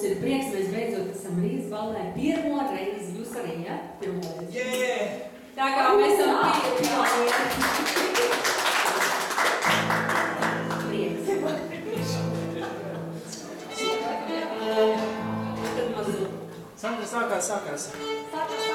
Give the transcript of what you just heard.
Mums ir prieks, mēs beidzot esam Rīgas ballē pirmo reizi. Jūs arī, ja? Pirmo reizi. Yeah! Tā kā mēs esam pi- pionieri. Prieks. Tad mazliet. Sandra, sākās, sākās. Sākās